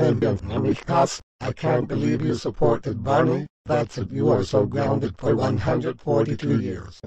against Namikaze. I can't believe you supported Barney. That's it, you are so grounded for 142 years.